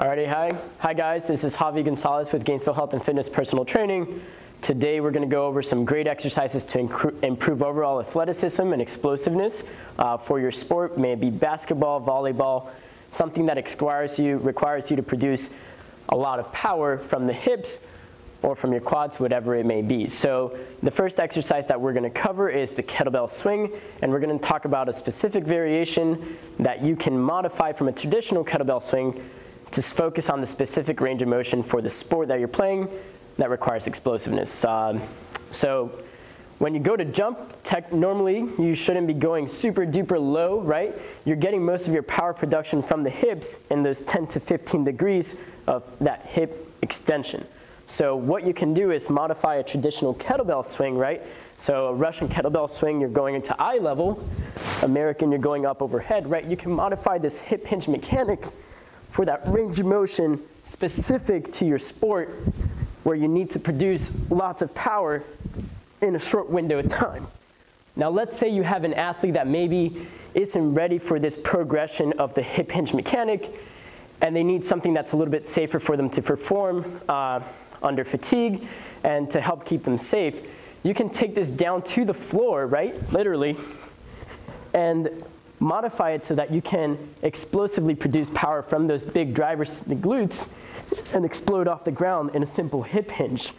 Alrighty, hi. Hi guys, this is Javi Gonzalez with Gainesville Health and Fitness Personal Training. Today we're going to go over some great exercises to improve overall athleticism and explosiveness uh, for your sport, may it be basketball, volleyball, something that requires you, requires you to produce a lot of power from the hips or from your quads, whatever it may be. So the first exercise that we're going to cover is the kettlebell swing, and we're going to talk about a specific variation that you can modify from a traditional kettlebell swing to focus on the specific range of motion for the sport that you're playing that requires explosiveness. Um, so when you go to jump, tech, normally you shouldn't be going super duper low, right? You're getting most of your power production from the hips in those 10 to 15 degrees of that hip extension. So what you can do is modify a traditional kettlebell swing, right? So a Russian kettlebell swing, you're going into eye level. American, you're going up overhead, right? You can modify this hip hinge mechanic for that range of motion specific to your sport where you need to produce lots of power in a short window of time. Now let's say you have an athlete that maybe isn't ready for this progression of the hip hinge mechanic and they need something that's a little bit safer for them to perform uh, under fatigue and to help keep them safe. You can take this down to the floor, right, literally, and modify it so that you can explosively produce power from those big drivers, the glutes, and explode off the ground in a simple hip hinge.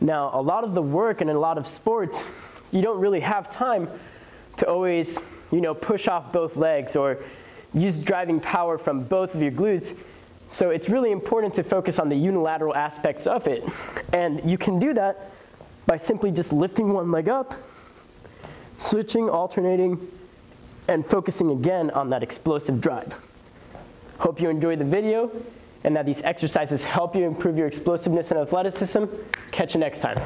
Now, a lot of the work and in a lot of sports, you don't really have time to always, you know, push off both legs or use driving power from both of your glutes. So it's really important to focus on the unilateral aspects of it. And you can do that by simply just lifting one leg up, switching, alternating, and focusing again on that explosive drive. Hope you enjoyed the video and that these exercises help you improve your explosiveness and athleticism. Catch you next time.